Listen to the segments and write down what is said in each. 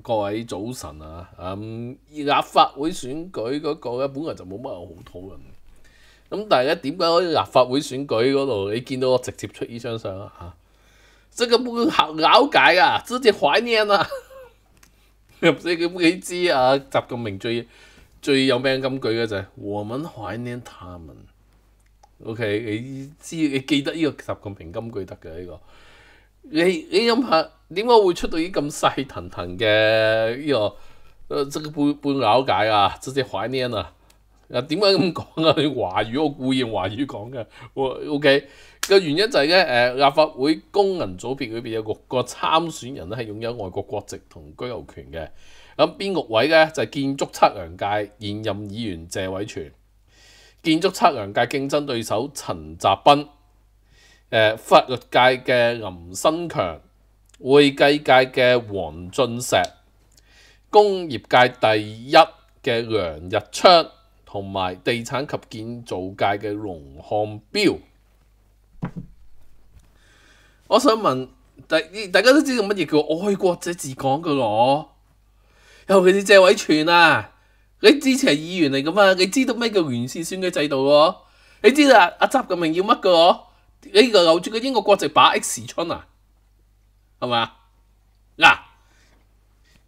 各位早晨啊！嗯，立法會選舉嗰個咧，本來就冇乜好討論。咁但係咧，點解可以立法會選舉嗰度，你見到我直接出呢張相啊？嚇！這個不了解啊，直接懷念啊！你你知啊？習近平最最有名金句嘅就係、是、我們懷念他們。OK，你知你記得呢個習近平金句得嘅呢個。你你諗下點解會出到啲咁細騰騰嘅呢個？誒，即係半半了解啊，即係懷念啊！啊，點解咁講啊？華語我故意用華語講嘅。我 OK 嘅原因就係咧誒，立法會功能組別裏邊有六個參選人咧係擁有外國國籍同居留權嘅。咁邊六位咧就係、建築測量界現任議員謝偉全、建築測量界競爭對手陳澤斌。誒法律界嘅林新強、會計界嘅黃俊石、工業界第一嘅梁日昌，同埋地產及建造界嘅龍漢標。我想問大大家都知道乜嘢叫愛國者治港嘅咯？尤其是謝偉全啊，你之前係議員嚟噶嘛？你知道咩叫完善選舉制度喎？你知道阿習近平要乜嘅喎？你個留住個英國國籍把 X 春啊，係咪啊？嗱，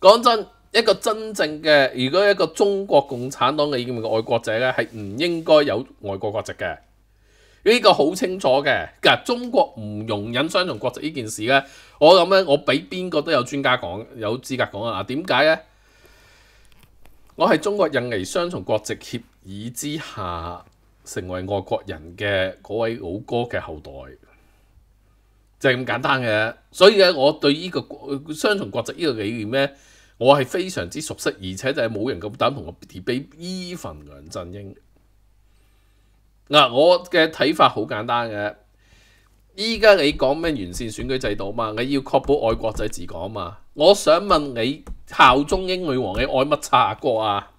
講真，一個真正嘅，如果一個中國共產黨嘅咁嘅愛國者咧，係唔應該有外國國籍嘅。呢個好清楚嘅。嗱，中國唔容忍雙重國籍呢件事咧，我諗咧，我俾邊個都有專家講，有資格講啊。點解咧？我係中國印尼雙重國籍協議之下。成為外國人嘅嗰位老哥嘅後代，就係咁簡單嘅。所以咧，我對呢個雙重國籍呢個理念咧，我係非常之熟悉，而且就係冇人咁膽同我 d e b 依份梁振英。嗱，我嘅睇法好簡單嘅。依家你講咩完善選舉制度嘛？你要確保愛國者治港嘛？我想問你效忠英女王，你愛乜叉國啊？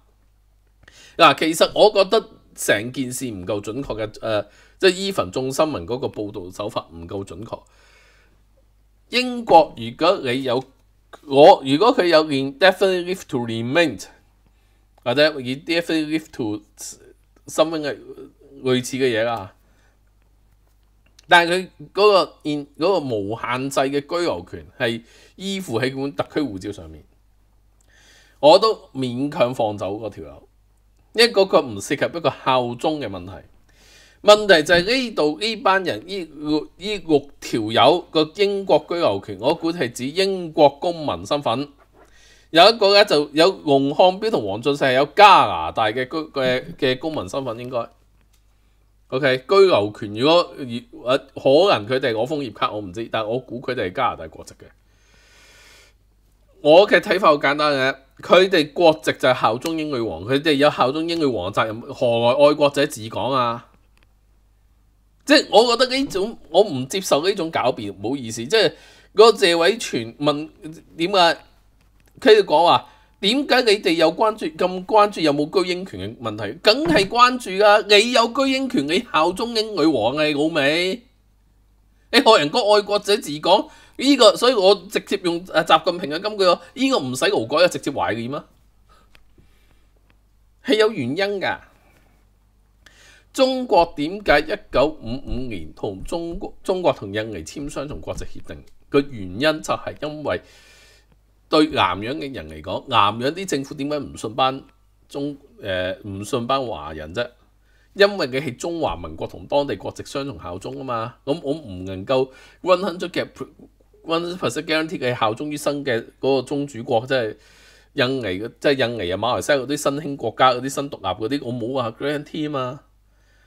嗱，其實我覺得。成件事唔夠準確嘅，誒、呃，即係 even 眾新聞嗰個報導手法唔夠準確。英國如果你有我，如果佢有連 definite leave to remain 或者以 definite leave to something 嘅類似嘅嘢啦，但係佢嗰個現嗰個無限制嘅居留權係依附喺本特區護照上面，我都勉強放走嗰條友。一個個唔涉及一個效忠嘅問題，問題就係呢度呢班人呢六呢六條友個英國居留權，我估係指英國公民身份。有一個咧就有龍漢標同黃俊碩係有加拿大嘅居嘅嘅公民身份，應該 OK 居留權。如果可能佢哋攞楓葉卡，我唔知，但係我估佢哋係加拿大國籍嘅。我嘅睇法好簡單嘅。佢哋國籍就係效忠英女王，佢哋有效忠英女王嘅責任，何來愛國者治港啊？即係我覺得呢種我唔接受呢種狡辯，唔好意思。即係嗰個謝偉銓問點解，佢哋講話點解你哋有關注咁關注有冇居英權嘅問題？梗係關注啊！你有居英權，你效忠英女王啊，老味！你學人講愛國者治港。呢、這個所以我直接用誒習近平嘅金句咯，呢、這個唔使勞改啊，直接懷念啊，係有原因㗎。中國點解一九五五年同中國中國同印尼簽雙重國籍協定？個原因就係因為對南洋嘅人嚟講，南洋啲政府點解唔信班中誒唔、呃、信班華人啫？因為佢係中華民國同當地國籍雙重效忠啊嘛，咁我唔能夠 one hundred 嘅。one percent guarantee 嘅效忠於新嘅嗰個宗主國，即係印尼嘅，即係印尼啊、馬來西亞嗰啲新興國家嗰啲新獨立嗰啲，我冇話 guarantee 啊嘛，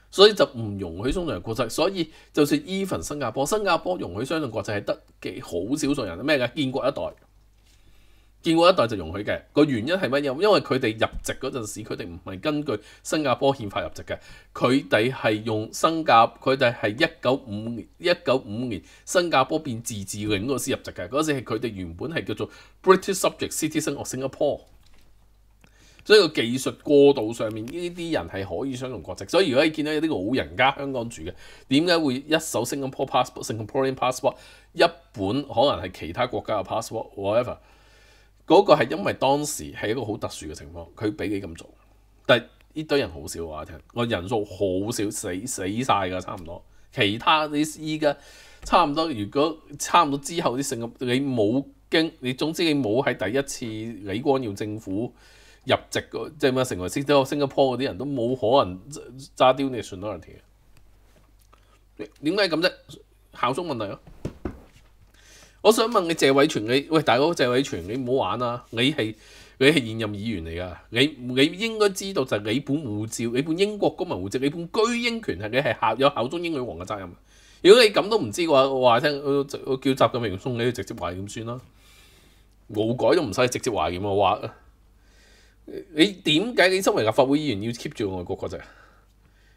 所以就唔容許雙重國籍。所以就算 even 新加坡，新加坡容許雙重國籍係得幾好少數人咩嘅建國一代。建國一代就容許嘅，個原因係乜嘢？因為佢哋入籍嗰陣時，佢哋唔係根據新加坡憲法入籍嘅，佢哋係用新加，佢哋係一九五一九五年新加坡變自治領嗰時入籍嘅，嗰時係佢哋原本係叫做 British Subject Citizen of Singapore。所以個技術過渡上面呢啲人係可以相同國籍。所以如果你見到有啲老人家香港住嘅，點解會一手 Singapore passport、Singaporean passport，一本可能係其他國家嘅 passport，whatever，嗰個係因為當時係一個好特殊嘅情況，佢俾你咁做。但係呢堆人好少話聽，我人數好少，死死晒㗎，差唔多。其他你依家差唔多，如果差唔多之後啲性，你冇。經你總之你冇喺第一次李光耀政府入籍個，即係咩成為新新加坡嗰啲人都冇可能揸刁你 nationality 嘅。點解咁啫？效忠問題咯。我想問你謝偉全，你喂大佬謝偉全，你唔好玩啦！你係你係現任議員嚟㗎，你你應該知道就係你本護照，你本英國公民護照，你本居英權係你係效有效忠英女王嘅責任。如果你咁都唔知嘅話，我話聽我叫習近平送你去直接懷念算啦。冇改都唔使直接懷疑我話，你點解你身為立法會議員要 keep 住外國國籍？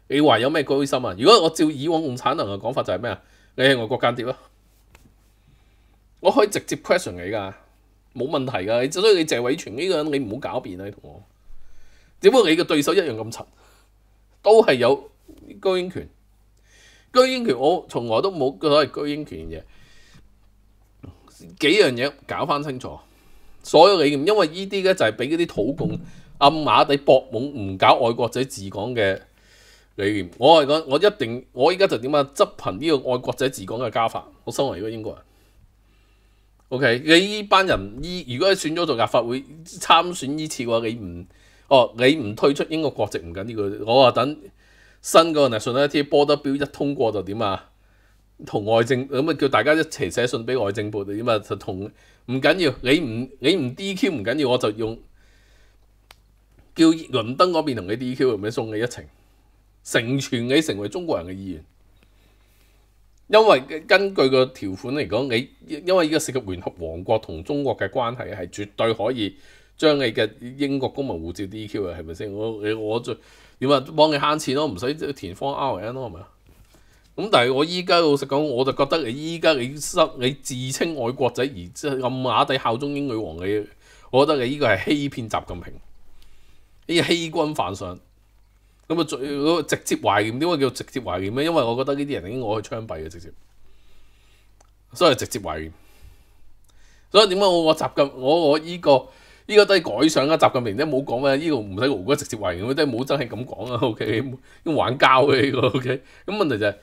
你話有咩居心啊？如果我照以往共產黨嘅講法就係咩啊？你係外國間諜咯，我可以直接 question 你㗎，冇問題㗎。所以你謝偉全呢個人你唔好狡辯啊！你同我，只不過你嘅對手一樣咁柒，都係有居英權。居英權我從來都冇覺得係居英權嘅。幾樣嘢搞翻清楚，所有理念，因為呢啲咧就係俾嗰啲土共暗啞底搏懵，唔搞愛國者治港嘅理念。我係講，我一定，我依家就點啊？執行呢個愛國者治港嘅家法。我身為一個英國人，OK，你呢班人依如果你選咗做立法會參選呢次嘅話，你唔哦，你唔退出英國國籍唔緊要，我話等新個 Nationality Border Bill 一通過就點啊？同外政咁啊，叫大家一齊寫信俾外政部點啊？就同唔緊要，你唔你唔 DQ 唔緊要，我就用叫倫敦嗰邊同你 DQ，咁樣送你一程，成全你成為中國人嘅意願。因為根據個條款嚟講，你因為呢個涉及聯合王國同中國嘅關係，係絕對可以將你嘅英國公民護照 DQ 嘅，係咪先？我你我最點啊？幫你慳錢咯，唔使填方 RN 咯，係咪啊？咁但係我依家老實講，我就覺得你依家你失你自稱愛國仔而即係暗啞底效忠英女王嘅，我覺得你呢個係欺騙習近平，呢個欺君犯上。咁啊最直接懷念，點解叫直接懷念咧？因為我覺得呢啲人應該我去槍斃嘅直接，所以直接懷念。所以點解我我習近我我依個依個都係改上啊？習近平都冇講咩，呢個唔使胡哥直接懷念，都係冇真係咁講啊。O K，玩交嘅呢個 O K，咁問題就係。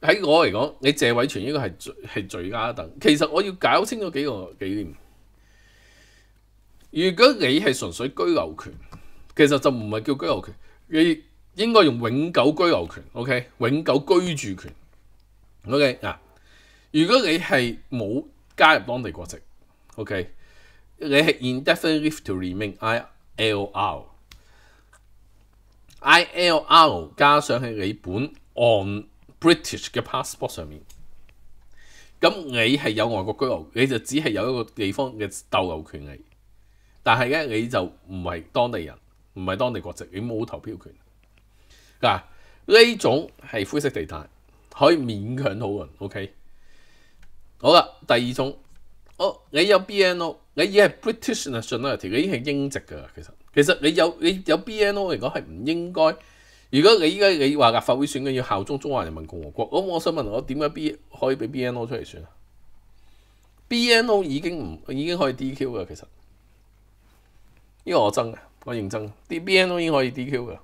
喺我嚟講，你謝偉全應該係罪係罪加一等。其實我要搞清楚幾個幾點。如果你係純粹居留權，其實就唔係叫居留權，你應該用永久居留權。OK，永久居住權。OK 嗱，如果你係冇加入當地國籍，OK，你係 indefinitely to remain（ILR），ILR 加上喺你本 on。British 嘅 passport 上面，咁你係有外國居留，你就只係有一個地方嘅逗留權利，但係咧你就唔係當地人，唔係當地國籍，你冇投票權。嗱，呢種係灰色地帶，可以勉強討論。OK，好啦，第二種，哦，你有 BNO，你已係 British nationality，你已經係英籍㗎。其實其實你有你有 BNO 嚟講係唔應該。如果你依家你話立法會選嘅要效忠中華人民共和國，咁我想問我點解 B 可以俾 BNO 出嚟選啊？BNO 已經唔已經可以 DQ 噶，其實呢個我真嘅，我認真。啲 BNO 已經可以 DQ 噶。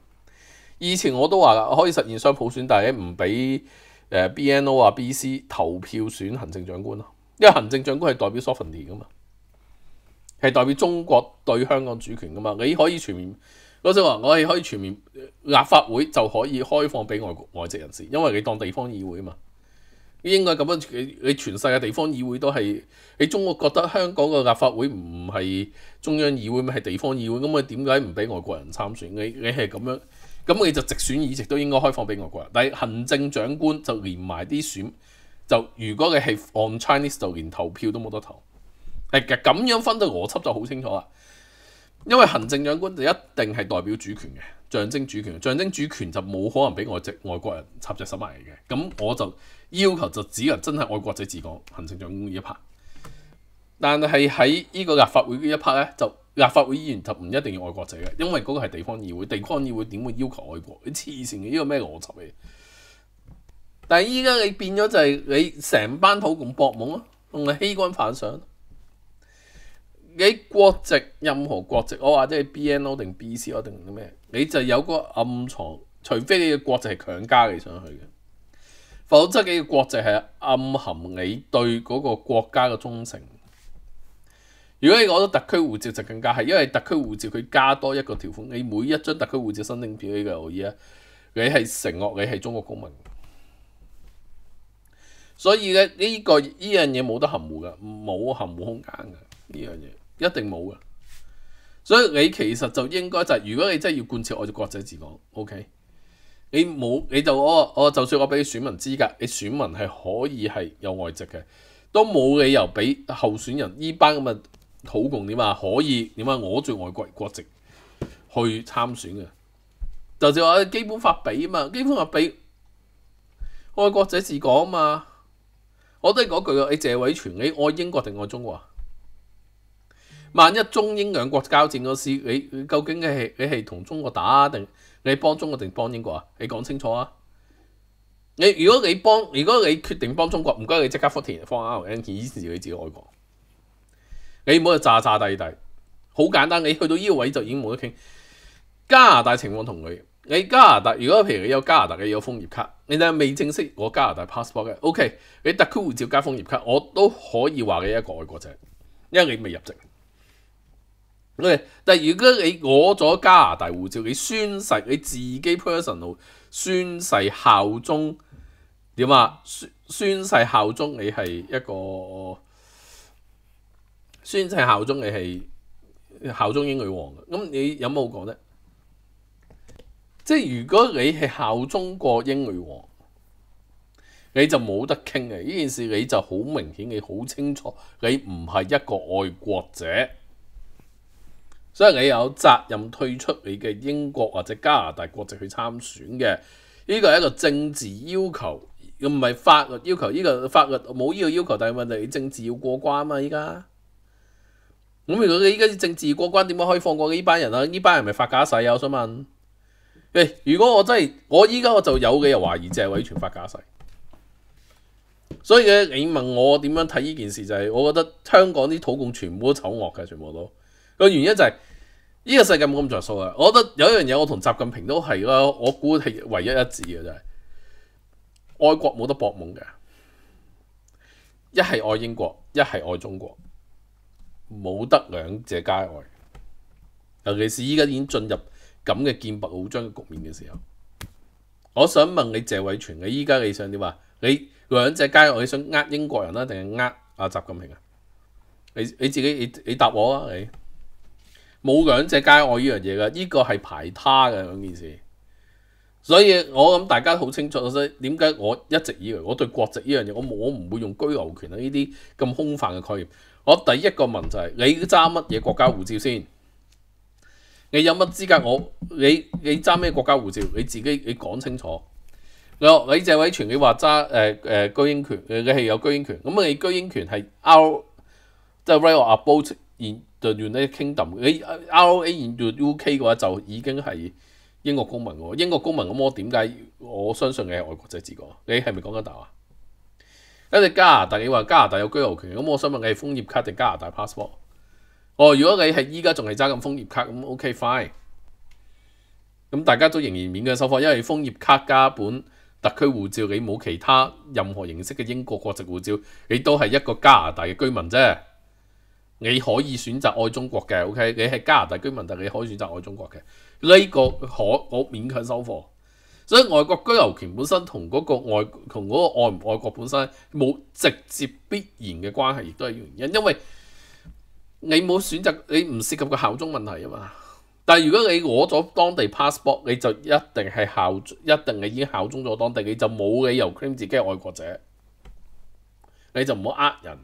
以前我都話啦，可以實現雙普選，但係唔俾誒 BNO 啊 BC 投票選行政長官咯，因為行政長官係代表 sovereignty 噶嘛，係代表中國對香港主權噶嘛，你可以全面。嗰陣話，我係可以全面立法會就可以開放俾外外籍人士，因為你當地方議會啊嘛，應該咁樣。你全世界地方議會都係你中國覺得香港個立法會唔係中央議會咩？係地方議會，咁啊點解唔俾外國人參選？你你係咁樣，咁你就直選議席都應該開放俾外國人，但係行政長官就連埋啲選，就如果你係 on Chinese 就連投票都冇得投，係嘅咁樣分到邏輯就好清楚啦。因為行政長官就一定係代表主權嘅，象徵主權，象徵主權就冇可能俾外籍外國人插隻手埋嚟嘅。咁我就要求就只能真係愛國者治港，行政長官呢一 part。但係喺呢個立法會呢一 part 咧，就立法會議員就唔一定要愛國者嘅，因為嗰個係地方議會，地方議會點會要求愛國？你黐線嘅，呢個咩邏輯嚟？但係依家你變咗就係你成班土共博懵咯，同埋欺君犯上。你國籍任何國籍，我話即係 BNO 定 BCO 定咩，你就有個暗藏，除非你嘅國籍係強加你上去嘅，否則你嘅國籍係暗含你對嗰個國家嘅忠誠。如果你攞到特區護照就更加係，因為特區護照佢加多一個條款，你每一張特區護照申請表呢個留意啊，你係承諾你係中國公民。所以咧呢、這個呢樣嘢冇得含糊噶，冇含糊空間噶呢樣嘢。一定冇噶，所以你其實就應該就係、如果你真係要貫徹我哋國際治港，OK，你冇你就我我就算我俾選民資格，你選民係可以係有外籍嘅，都冇理由俾候選人呢班咁嘅土共點啊，可以點啊，我做外國國籍去參選嘅，就似話基本法俾啊嘛，基本法俾愛國者治港啊嘛，我都係嗰句啊，你謝偉全，你愛英國定愛中國啊？萬一中英兩國交戰嗰時，你究竟你係你係同中國打定你幫中國定幫英國啊？你講清楚啊！你如果你幫，如果你決定幫中國，唔該你即刻覆填放 R N 顯示你自己愛國。你唔好去炸炸地地，好簡單。你去到呢個位就已經冇得傾。加拿大情況同你，你加拿大如果譬如你有加拿大嘅有楓葉卡，你就未正式攞加拿大 passport 嘅，OK，你特區護照加楓葉卡，我都可以話你一個外國者，因為你未入籍。但係如果你攞咗加拿大護照，你宣誓你自己 personal 宣誓效忠點啊？宣宣誓效忠你係一個宣誓效忠你係效忠英女王嘅，咁你有冇好講咧？即係如果你係效忠過英女王，你就冇得傾嘅。呢件事你就好明顯，你好清楚，你唔係一個愛國者。所以你有責任退出你嘅英國或者加拿大國籍去參選嘅，呢個係一個政治要求，唔係法律要求。呢個法律冇呢個要求，但係問題你政治要過關嘛？依家咁如果你依家政治過關，點解可以放過呢班人啊？呢班人咪發假誓啊！我想問，喂，如果我真係我依家我就有嘅又懷疑謝偉全發假誓，所以咧，你問我點樣睇呢件事就係，我覺得香港啲土共全部都醜惡嘅，全部都。個原因就係、呢、這個世界冇咁着數啊！我覺得有一樣嘢我同習近平都係啦，我估係唯一一致嘅就係愛國冇得博懵嘅，一係愛英國，一係愛中國，冇得兩者皆愛。尤其是依家已經進入咁嘅劍拔弩張嘅局面嘅時候，我想問你謝偉全，你依家你想點啊？你兩者皆愛，你想呃英國人啦，定係呃阿習近平啊？你你自己你你答我啊！你。冇兩隻皆愛呢樣嘢噶，呢個係排他嘅兩件事，所以我諗大家好清楚，所以點解我一直以為我對國籍呢樣嘢，我我唔會用居留權啊呢啲咁空泛嘅概念。我第一個問就係你揸乜嘢國家護照先？你有乜資格？我你你揸咩國家護照？你自己你講清楚。你你謝偉銓你話揸誒誒居英權，你係有居英權，咁你居英權係 R 即係 Royal above 就 United Kingdom，你 ROA 現住 UK 嘅話就已經係英國公民喎。英國公民咁我點解我相信你係外國仔治港？你係咪講緊大話？跟住加拿大，你話加拿大有居留權，咁我想問你係楓葉卡定加拿大 passport？哦，如果你係依家仲係揸緊楓葉卡，咁 OK fine。咁大家都仍然免嘅收貨，因為楓葉卡加本特區護照，你冇其他任何形式嘅英國國籍護照，你都係一個加拿大嘅居民啫。你可以選擇愛中國嘅，OK？你係加拿大居民，但你可以選擇愛中國嘅，呢個可我勉强收貨。所以外國居留權本身同嗰個外同嗰個愛唔愛國本身冇直接必然嘅關係，亦都係原因。因為你冇選擇，你唔涉及個效忠問題啊嘛。但係如果你攞咗當地 passport，你就一定係效，一定係已經效忠咗當地，你就冇理由 claim 自己係愛國者。你就唔好呃人。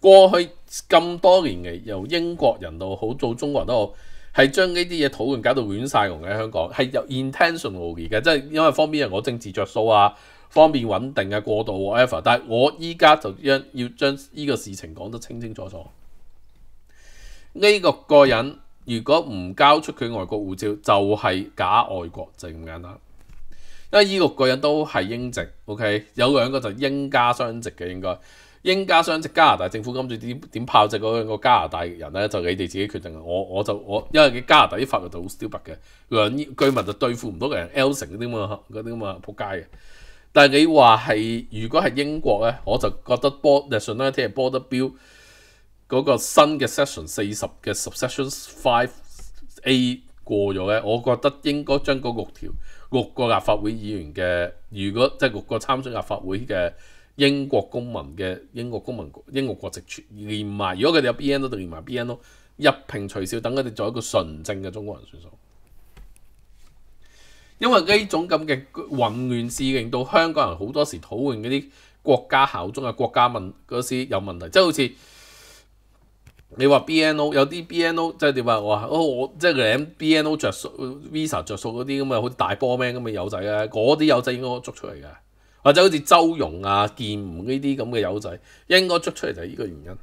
過去咁多年嚟，由英國人都好，做中國人都好，係將呢啲嘢討論搞到亂晒龍嘅香港，係有 intentional 嘅，即係因為方便人我政治着數啊，方便穩定啊，過渡 whatever。但係我依家就將要將呢個事情講得清清楚楚。呢個個人如果唔交出佢外國護照，就係假外國，就咁簡單。因為呢六個人都係英籍，OK，有兩個就英加雙籍嘅應該。英加雙籍，加拿大政府今次點點炮製嗰個加拿大人咧，就你哋自己決定啊。我我就我，因為加拿大啲法律就好 stupid 嘅，兩居民就對付唔到嘅人，L 城嗰啲咁啊嗰啲咁啊仆街嘅。但係你話係如果係英國咧，我就覺得 Border Nationality and Border Bill 嗰個新嘅 Section 四十嘅 Subsection Five A 過咗咧，我覺得應該將嗰六條六個立法會議員嘅，如果即係六個參選立法會嘅英國公民嘅英國公民英國國籍連埋，如果佢哋有 BNO 就連埋 BNO 一併取消，等佢哋做一個純正嘅中國人算數。因為呢種咁嘅混亂事令到香港人好多時討論嗰啲國家效忠啊、國家問嗰時有問題，即係好似你話 BNO 有啲 BNO 即係點話我話哦我即係領 BNO 着數 Visa 着數嗰啲咁啊，好似大波 man 咁嘅友仔啊，嗰啲友仔應該捉出嚟嘅，或者好似周融啊、建吳呢啲咁嘅友仔應該捉出嚟就係呢個原因。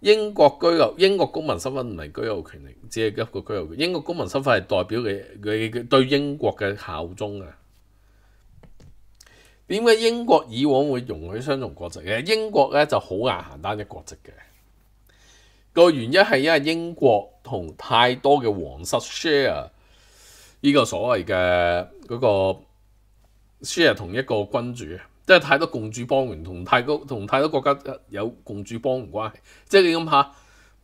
英國居留英國公民身份唔係居留權力，只係一個居留權。英國公民身份係代表你你對英國嘅效忠啊。點解英國以往會容許雙重國籍嘅？英國咧就好難行單一國籍嘅。個原因係因為英國同太多嘅皇室 share 呢個所謂嘅嗰個 share 同一個君主。即係太多共主邦聯同太多同太多國家有共主邦聯關係，即係你諗下，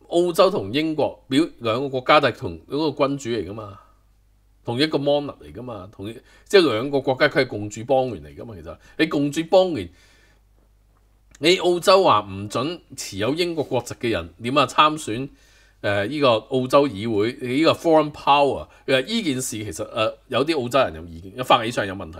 澳洲同英國表兩個國家都係同一個君主嚟噶嘛，同一個 monarch 嚟噶嘛，同即係兩個國家佢係共主邦聯嚟噶嘛。其實你共主邦聯，你澳洲話唔准持有英國國籍嘅人點啊參選誒呢、個澳洲議會呢、個 foreign power，呢件事其實誒、有啲澳洲人有意見，法理上有問題。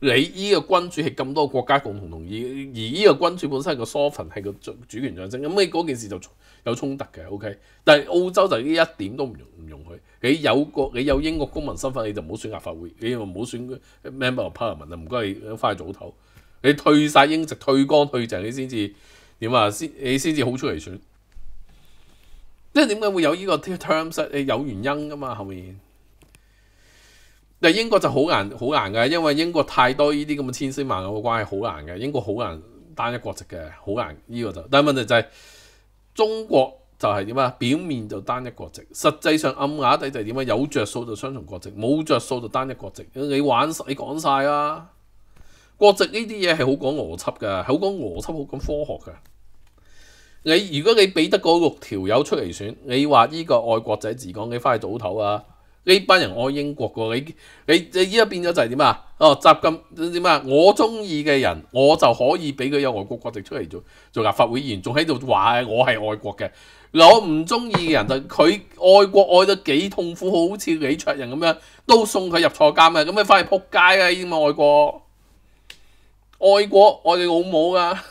你依個君主係咁多國家共同同意，而依個君主本身係個 sovereign 係個主主權象徵，咁你嗰件事就有衝突嘅，OK？但係澳洲就呢一點都唔容唔容許。你有個你有英國公民身份，你就唔好選立法會，你唔好選 member of parliament 啊！唔該你翻去早唞，你退晒英籍、退光退淨，你先至點啊？先你先至好出嚟選。即係點解會有呢個 terms？有原因噶嘛？後面。但英國就好難好難嘅，因為英國太多呢啲咁嘅千絲萬縷嘅關係，好難嘅。英國好難單一國籍嘅，好難呢個就。但問題就係、中國就係點啊？表面就單一國籍，實際上暗啞底就係點啊？有着數就雙重國籍，冇着數就單一國籍。你玩你講晒啦，國籍呢啲嘢係好講邏輯嘅，好講邏輯，好講科學嘅。你如果你俾得嗰六條友出嚟選，你話呢個愛國者治港，你翻去早唞啊！呢班人愛英國個，你你你依家變咗就係點啊？哦，習近點啊？我中意嘅人，我就可以俾佢有外國國籍出嚟做做立法會議員，仲喺度話我係愛國嘅。我唔中意嘅人就佢愛國愛得幾痛苦，好似李卓人咁樣，都送佢入坐監嘅。咁你翻去撲街啊！呢啲咁嘅愛國愛國愛你老母啊！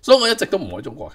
所以我一直都唔愛中國嘅。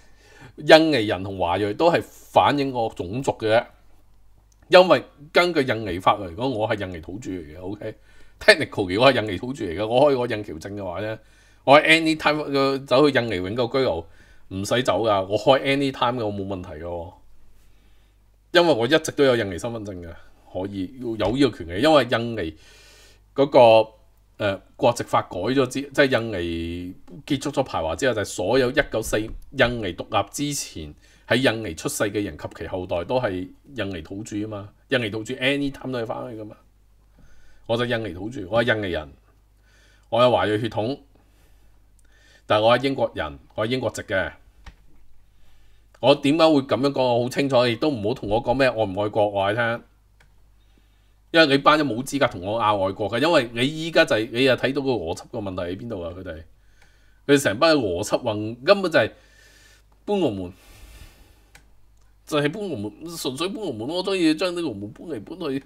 印尼人同華裔都係反映我種族嘅，因為根據印尼法律嚟講，我係印尼土著嚟嘅。OK，technically 我係印尼土著嚟嘅，我可以我印僑證嘅話咧，我喺 anytime 走去印尼永久居留唔使走噶，我開 anytime 嘅我冇問題嘅，因為我一直都有印尼身份證嘅，可以有呢個權利，因為印尼嗰個。誒、國籍法改咗之，即係印尼結束咗排華之後，就係、所有一九四印尼獨立之前喺印尼出世嘅人及其後代都係印尼土著啊嘛，印尼土著 anytime 都係翻去噶嘛。我就印尼土著，我係印尼人，我有華裔血統，但係我係英國人，我係英國籍嘅。我點解會咁樣講？我好清楚，亦都唔好同我講咩愛唔愛國，我話聽。因為你班人冇資格同我拗外國嘅，因為你依家就係、你又睇到個邏輯個問題喺邊度啊！佢哋佢哋成班嘅邏輯混根本就係搬龍門，就係、搬龍門，純粹搬龍門。我中意將啲龍門搬嚟搬去。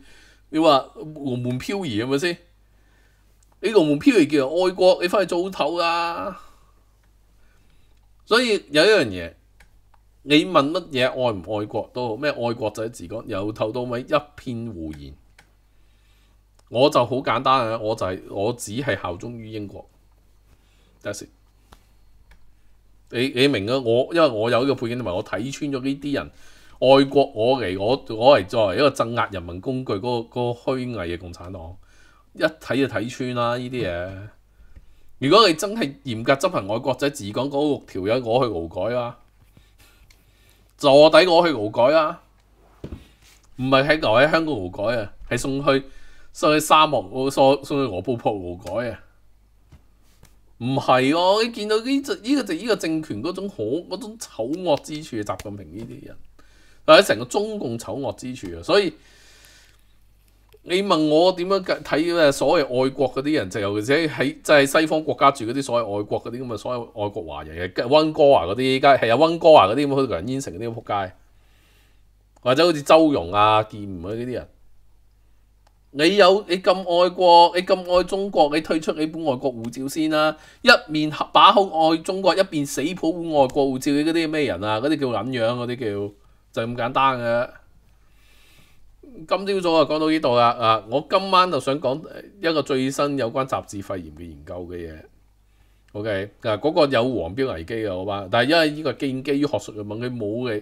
你話龍門漂移係咪先？你龍門漂移叫做愛國，你翻去做頭啊！所以有一樣嘢，你問乜嘢愛唔愛國都好，咩愛國仔自講，由頭到尾一片胡言。我就好簡單啊！我就係、我只係效忠於英國。得先，你你明啊？我因為我有呢個背景同埋我睇穿咗呢啲人愛國我嚟，我我嚟作為一個鎮壓人民工具嗰、那個嗰、虛偽嘅共產黨，一睇就睇穿啦呢啲嘢。如果你真係嚴格執行愛國者治港嗰六條嘢，我去勞改啊，坐底我去勞改啊，唔係喺留喺香港勞改啊，係送去。送去沙漠，我送送去俄布泊勞改啊！唔係喎，你見到呢隻呢個就呢個政權嗰種可嗰種醜惡之處，習近平呢啲人，或者成個中共醜惡之處啊！所以你問我點樣睇咧？所謂愛國嗰啲人，就尤其是喺即係西方國家住嗰啲所謂愛國嗰啲咁嘅所謂愛國華人嘅溫哥華嗰啲，依家係啊溫哥華嗰啲咁好多人煙城嗰啲咁撲街，或者好似周融啊、劍吳啊呢啲人。你有你咁愛國，你咁愛中國，你退出你本外國護照先啦，一面把口愛中國，一邊死抱本外國護照，你嗰啲咩人啊？嗰啲叫撚樣，嗰啲叫就咁簡單嘅。今朝早啊，講到呢度啦啊！我今晚就想講一個最新有關雜誌肺炎嘅研究嘅嘢。OK，嗱嗰個有黃標危機嘅好嘛？但係因為呢個建基於學術嘅問題，佢冇嘅。